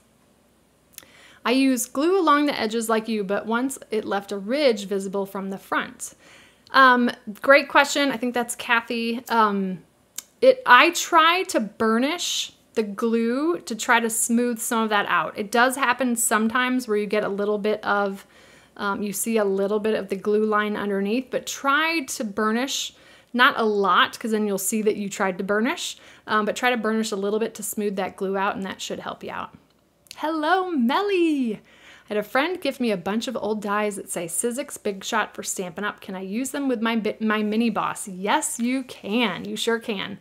I use glue along the edges like you, but once it left a ridge visible from the front. Um, great question. I think that's Kathy. Um, it, I try to burnish the glue to try to smooth some of that out. It does happen sometimes where you get a little bit of, um, you see a little bit of the glue line underneath, but try to burnish, not a lot, because then you'll see that you tried to burnish, um, but try to burnish a little bit to smooth that glue out and that should help you out. Hello, Melly! I had a friend give me a bunch of old dies that say Sizzix Big Shot for Stampin' Up. Can I use them with my, my mini boss? Yes, you can. You sure can.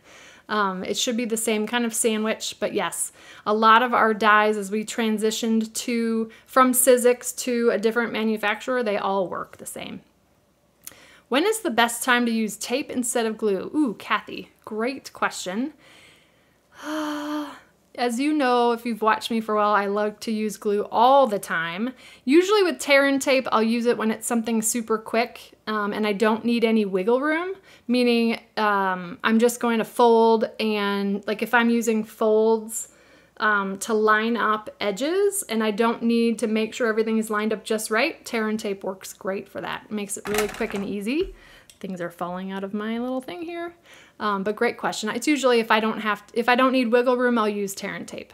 Um, it should be the same kind of sandwich, but yes, a lot of our dies as we transitioned to from Sizzix to a different manufacturer, they all work the same. When is the best time to use tape instead of glue? Ooh, Kathy, great question. As you know, if you've watched me for a while, I love to use glue all the time. Usually with tear and tape, I'll use it when it's something super quick um, and I don't need any wiggle room, meaning um, I'm just going to fold and like if I'm using folds um, to line up edges and I don't need to make sure everything is lined up just right, tear and tape works great for that. It makes it really quick and easy. Things are falling out of my little thing here. Um, but great question. It's usually if I don't have, if I don't need wiggle room, I'll use tear and tape.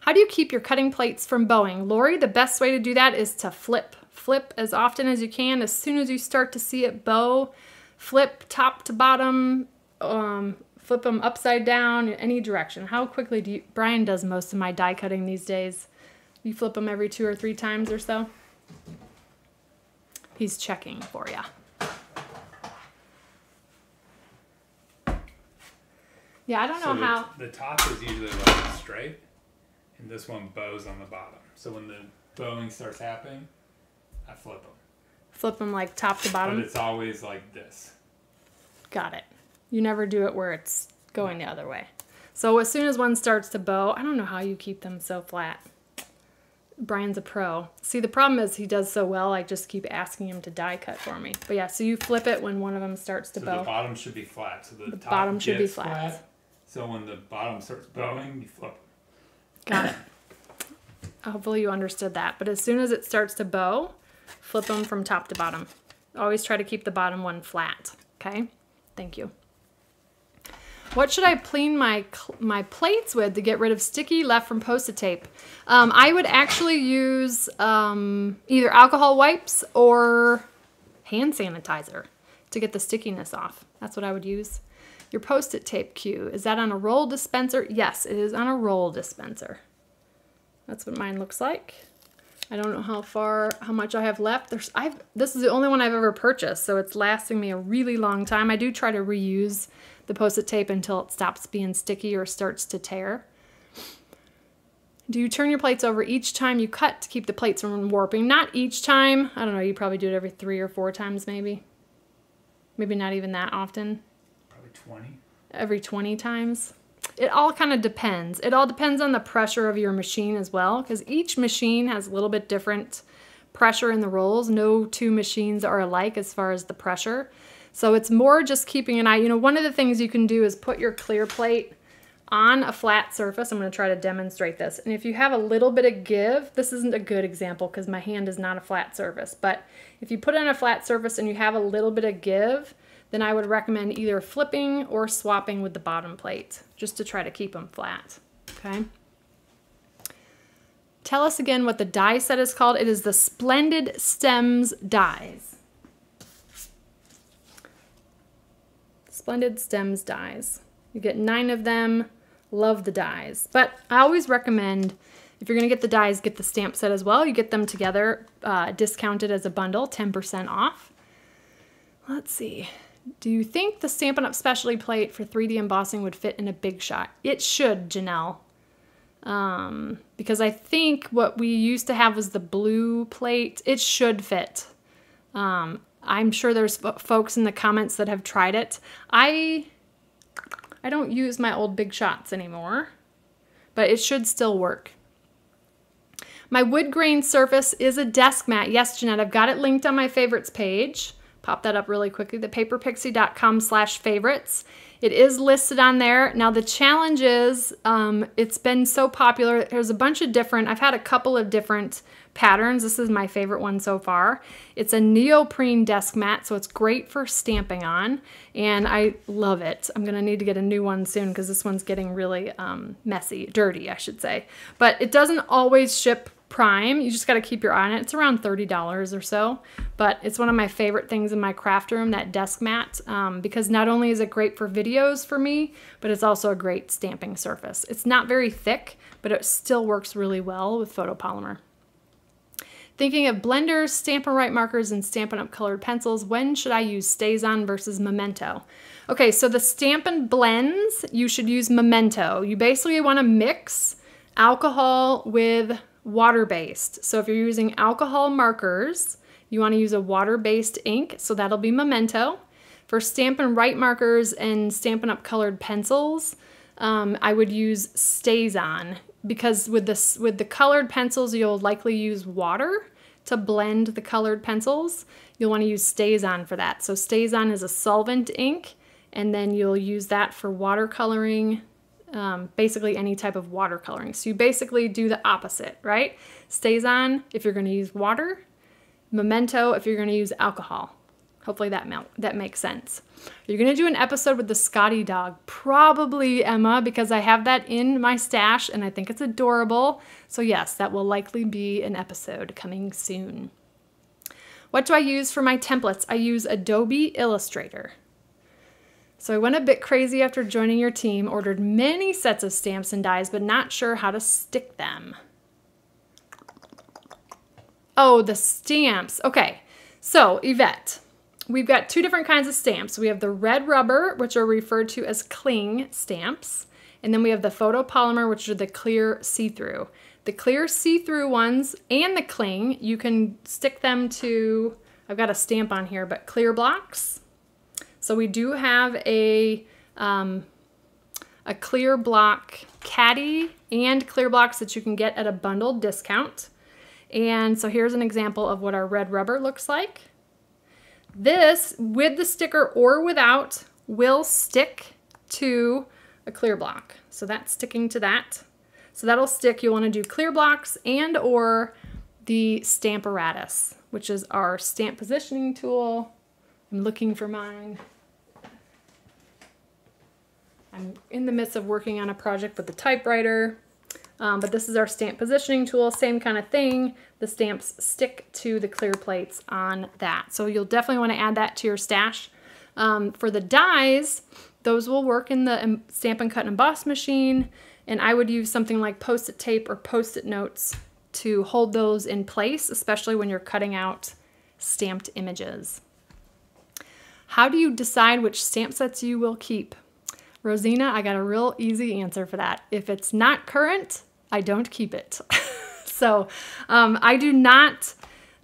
How do you keep your cutting plates from bowing? Lori, the best way to do that is to flip. Flip as often as you can. As soon as you start to see it bow, flip top to bottom, um, flip them upside down, in any direction. How quickly do you, Brian does most of my die cutting these days. You flip them every two or three times or so? He's checking for you. Yeah, I don't know the, how. The top is usually like straight. and this one bows on the bottom. So when the bowing starts happening, I flip them. Flip them like top to bottom? But it's always like this. Got it. You never do it where it's going the other way. So as soon as one starts to bow, I don't know how you keep them so flat. Brian's a pro. See, the problem is he does so well, I just keep asking him to die cut for me. But yeah, so you flip it when one of them starts to So bow. the bottom should be flat. So the, The top bottom should be gets flat. So when the bottom starts bowing, you flip. Got it. Hopefully you understood that. But as soon as it starts to bow, flip them from top to bottom. Always try to keep the bottom one flat. Okay? Thank you. What should I clean my my plates with to get rid of sticky left from post-it tape? Um, I would actually use um, either alcohol wipes or hand sanitizer to get the stickiness off. That's what I would use. Your post-it tape cue, is that on a roll dispenser? Yes, it is on a roll dispenser. That's what mine looks like. I don't know how far, how much I have left. There's, I've, this is the only one I've ever purchased, so it's lasting me a really long time. I do try to reuse the post-it tape until it stops being sticky or starts to tear. Do you turn your plates over each time you cut to keep the plates from warping? Not each time. I don't know, you probably do it every three or four times maybe. Maybe not even that often 20. every 20 times. It all kind of depends. It all depends on the pressure of your machine as well, because each machine has a little bit different pressure in the rolls. No two machines are alike as far as the pressure. So it's more just keeping an eye. You know, one of the things you can do is put your clear plate on a flat surface. I'm going to try to demonstrate this. And if you have a little bit of give, this isn't a good example because my hand is not a flat surface, but if you put it on a flat surface and you have a little bit of give, then I would recommend either flipping or swapping with the bottom plate just to try to keep them flat. Okay. Tell us again what the die set is called. It is the Splendid Stems dies. Splendid Stems dies. You get nine of them. Love the dies. But I always recommend if you're going to get the dies, get the stamp set as well. You get them together, uh, discounted as a bundle, 10% off. Let's see. Do you think the Stampin' Up! specialty plate for 3D embossing would fit in a big shot? It should, Janelle. Um, because I think what we used to have was the blue plate. It should fit. Um, I'm sure there's folks in the comments that have tried it. I I don't use my old big shots anymore, but it should still work. My wood grain surface is a desk mat. Yes, Jeanette, I've got it linked on my favorites page. Pop that up really quickly, thepaperpixie.com slash favorites. It is listed on there. Now the challenge is, um, it's been so popular. There's a bunch of different, I've had a couple of different patterns. This is my favorite one so far. It's a neoprene desk mat, so it's great for stamping on, and I love it. I'm gonna need to get a new one soon because this one's getting really um, messy, dirty, I should say. But it doesn't always ship prime. You just got to keep your eye on it. It's around $30 or so, but it's one of my favorite things in my craft room, that desk mat, um, because not only is it great for videos for me, but it's also a great stamping surface. It's not very thick, but it still works really well with photopolymer. Thinking of blenders, Stampin' Write markers, and Stampin' Up! colored pencils, when should I use StazOn versus Memento? Okay, so the Stampin' blends, you should use Memento. You basically want to mix alcohol with water-based. So if you're using alcohol markers, you want to use a water-based ink, so that'll be Memento. For Stampin' Write markers and Stampin' Up! colored pencils, um, I would use StazOn because with this with the colored pencils you'll likely use water to blend the colored pencils. You'll want to use StazOn for that. So StazOn is a solvent ink, and then you'll use that for watercoloring, um, basically any type of water coloring. So you basically do the opposite, right? StazOn if you're going to use water, Memento if you're going to use alcohol. Hopefully that that makes sense. You're gonna do an episode with the Scotty dog, probably Emma, because I have that in my stash and I think it's adorable. So yes, that will likely be an episode coming soon. What do I use for my templates? I use Adobe Illustrator. So I went a bit crazy after joining your team, ordered many sets of stamps and dies, but not sure how to stick them. Oh, the stamps. Okay, so Yvette, we've got two different kinds of stamps. We have the red rubber, which are referred to as cling stamps, And then we have the photopolymer, which are the clear see-through. The clear see-through ones and the cling, you can stick them to, I've got a stamp on here, but clear blocks. So we do have a, um, a clear block caddy and clear blocks that you can get at a bundled discount. And so here's an example of what our red rubber looks like. This, with the sticker or without, will stick to a clear block. So that's sticking to that. So that'll stick. You'll want to do clear blocks and or the Stamparatus, which is our stamp positioning tool. I'm looking for mine. I'm in the midst of working on a project with the typewriter. Um, but this is our stamp positioning tool, same kind of thing. The stamps stick to the clear plates on that. So you'll definitely want to add that to your stash. Um, for the dies, those will work in the Stampin' Cut and emboss machine. And I would use something like post-it tape or post-it notes to hold those in place, especially when you're cutting out stamped images. How do you decide which stamp sets you will keep? Rosina, I got a real easy answer for that. If it's not current, I don't keep it. so um, I do not,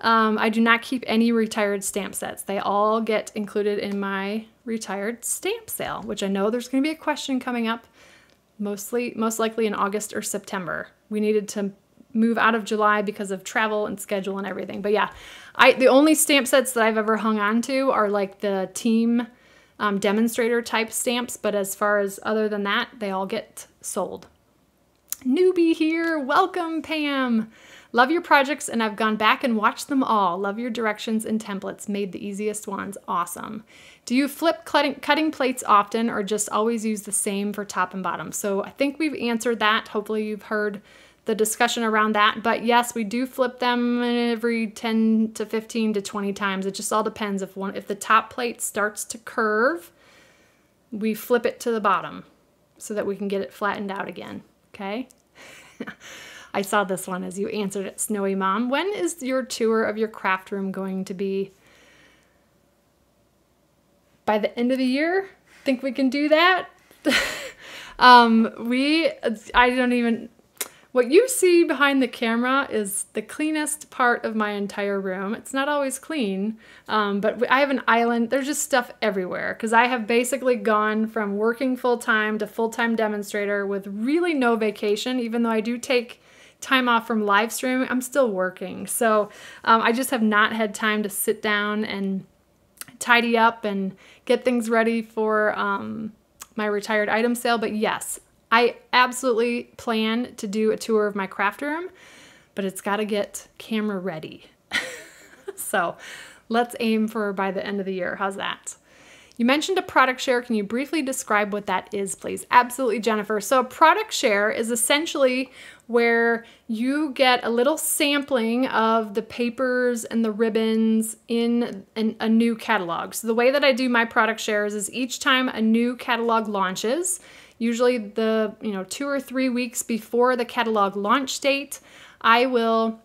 um, I do not keep any retired stamp sets. They all get included in my retired stamp sale, which I know there's going to be a question coming up, mostly, most likely in August or September. We needed to move out of July because of travel and schedule and everything. But yeah, I the only stamp sets that I've ever hung on to are like the team um, demonstrator type stamps, but as far as other than that, they all get sold. Newbie here, welcome Pam. Love your projects and I've gone back and watched them all. Love your directions and templates, made the easiest ones awesome. Do you flip cutting, cutting plates often or just always use the same for top and bottom? So I think we've answered that. Hopefully you've heard the discussion around that. But yes, we do flip them every 10 to 15 to 20 times. It just all depends. If one if the top plate starts to curve, we flip it to the bottom so that we can get it flattened out again. Okay? I saw this one as you answered it, Snowy Mom. When is your tour of your craft room going to be? By the end of the year? Think we can do that? um, we, I don't even, what you see behind the camera is the cleanest part of my entire room. It's not always clean, um, but I have an island. There's just stuff everywhere because I have basically gone from working full time to full time demonstrator with really no vacation, even though I do take time off from live streaming. I'm still working. So um, I just have not had time to sit down and tidy up and get things ready for um, my retired item sale. But yes, I absolutely plan to do a tour of my craft room, but it's got to get camera ready. so let's aim for by the end of the year. How's that? You mentioned a product share. Can you briefly describe what that is, please? Absolutely, Jennifer. So, a product share is essentially where you get a little sampling of the papers and the ribbons in an, a new catalog. So, the way that I do my product shares is each time a new catalog launches, usually the you know two or three weeks before the catalog launch date i will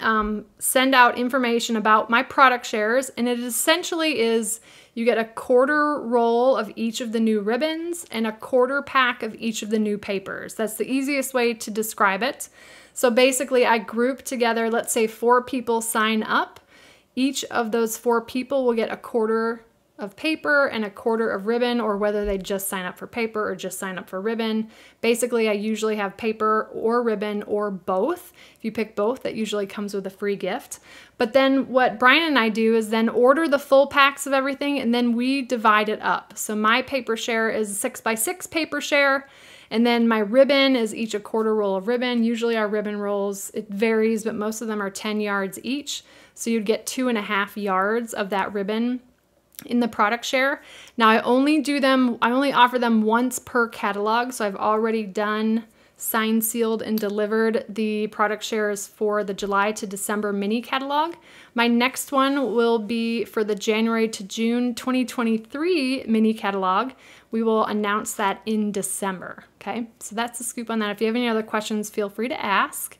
um, send out information about my product shares and it essentially is you get a quarter roll of each of the new ribbons and a quarter pack of each of the new papers. That's the easiest way to describe it. So basically i group together let's say four people sign up. Each of those four people will get a quarter of paper and a quarter of ribbon or whether they just sign up for paper or just sign up for ribbon. Basically, I usually have paper or ribbon or both. If you pick both, that usually comes with a free gift. But then what Brian and I do is then order the full packs of everything and then we divide it up. So my paper share is six by six paper share. And then my ribbon is each a quarter roll of ribbon. Usually our ribbon rolls, it varies, but most of them are 10 yards each. So you'd get two and a half yards of that ribbon in the product share. Now I only do them, I only offer them once per catalog. So I've already done signed, sealed, and delivered the product shares for the July to December mini catalog. My next one will be for the January to June 2023 mini catalog. We will announce that in December. Okay, so that's the scoop on that. If you have any other questions, feel free to ask.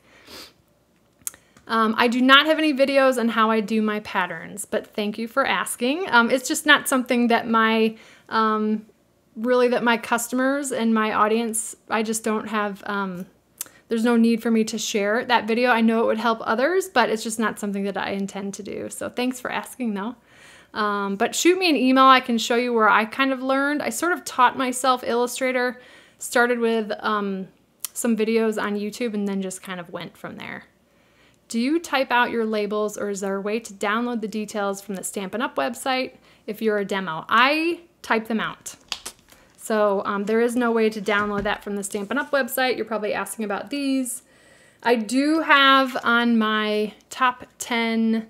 Um, I do not have any videos on how I do my patterns, but thank you for asking. Um, it's just not something that my um, really that my customers and my audience, I just don't have, um, there's no need for me to share that video. I know it would help others, but it's just not something that I intend to do. So thanks for asking though. Um, but shoot me an email. I can show you where I kind of learned. I sort of taught myself Illustrator, started with um, some videos on YouTube, and then just kind of went from there. Do you type out your labels or is there a way to download the details from the Stampin' Up website if you're a demo? I type them out. So um, there is no way to download that from the Stampin' Up website. You're probably asking about these. I do have on my top 10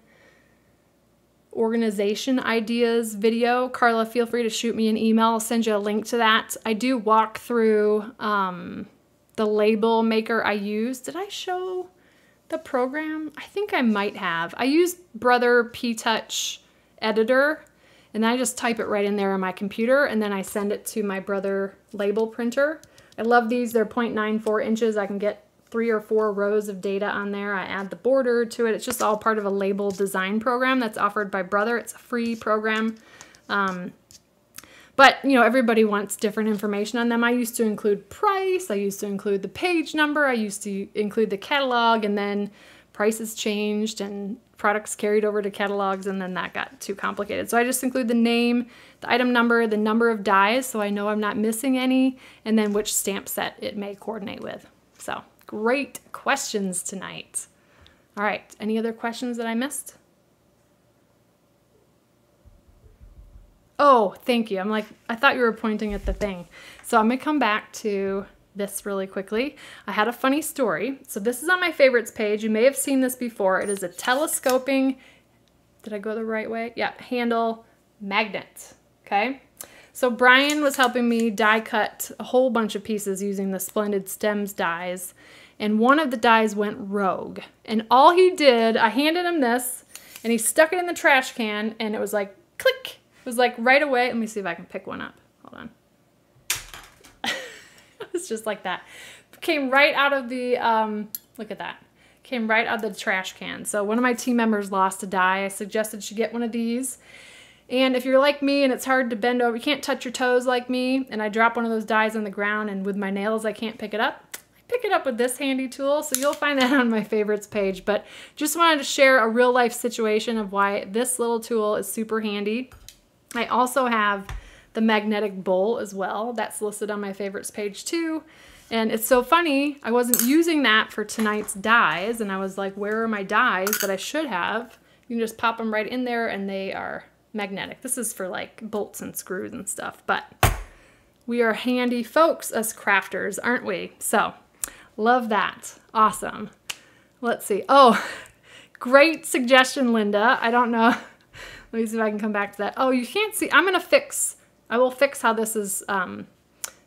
organization ideas video. Carla, feel free to shoot me an email. I'll send you a link to that. I do walk through um, the label maker I use. Did I show the program? I think I might have. I use Brother P-Touch Editor and I just type it right in there on my computer and then I send it to my Brother label printer. I love these. They're 0.94 inches. I can get three or four rows of data on there. I add the border to it. It's just all part of a label design program that's offered by Brother. It's a free program. Um, but, you know, everybody wants different information on them. I used to include price. I used to include the page number. I used to include the catalog and then prices changed and products carried over to catalogs and then that got too complicated. So I just include the name, the item number, the number of dies so I know I'm not missing any, and then which stamp set it may coordinate with. So Great questions tonight. All right, any other questions that I missed? Oh, thank you. I'm like, I thought you were pointing at the thing. So I'm gonna come back to this really quickly. I had a funny story. So this is on my favorites page. You may have seen this before. It is a telescoping, did I go the right way? Yeah, handle magnet, okay? So Brian was helping me die cut a whole bunch of pieces using the Splendid Stems dies. And one of the dies went rogue. And all he did, I handed him this and he stuck it in the trash can and it was like click. It was like right away. Let me see if I can pick one up. Hold on. it's just like that. Came right out of the, um, look at that. Came right out of the trash can. So one of my team members lost a die. I suggested she get one of these. And if you're like me and it's hard to bend over, you can't touch your toes like me, and I drop one of those dies on the ground and with my nails I can't pick it up, I pick it up with this handy tool. So you'll find that on my favorites page. But just wanted to share a real life situation of why this little tool is super handy. I also have the magnetic bowl as well. That's listed on my favorites page too. And it's so funny, I wasn't using that for tonight's dies, and I was like, where are my dies that I should have? You can just pop them right in there and they are magnetic. This is for like bolts and screws and stuff, but we are handy folks as crafters, aren't we? So love that. Awesome. Let's see. Oh, great suggestion, Linda. I don't know. Let me see if I can come back to that. Oh, you can't see. I'm going to fix, I will fix how this is um,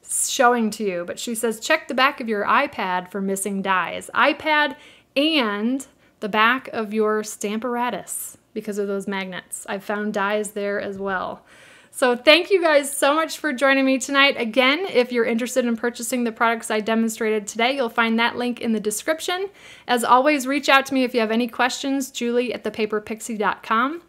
showing to you. But she says, check the back of your iPad for missing dies. iPad and the back of your Stamparatus because of those magnets. I've found dies there as well. So thank you guys so much for joining me tonight. Again, if you're interested in purchasing the products I demonstrated today, you'll find that link in the description. As always, reach out to me if you have any questions, julie at thepaperpixie.com.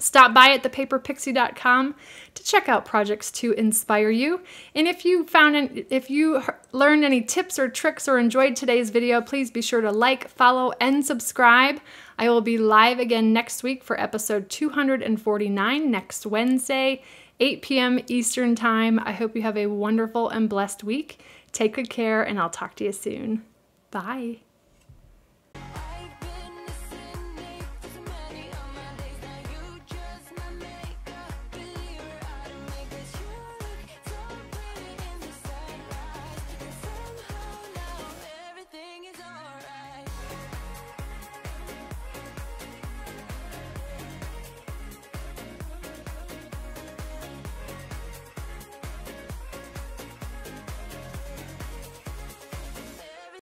Stop by at thepaperpixie.com to check out projects to inspire you. And if you found an, if you learned any tips or tricks or enjoyed today's video, please be sure to like, follow, and subscribe. I will be live again next week for episode 249 next Wednesday, 8 p.m. Eastern Time. I hope you have a wonderful and blessed week. Take good care, and I'll talk to you soon. Bye.